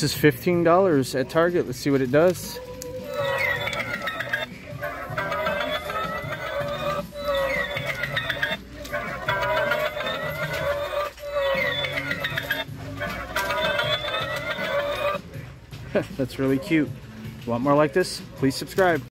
This is $15 at Target. Let's see what it does. That's really cute. Want more like this? Please subscribe.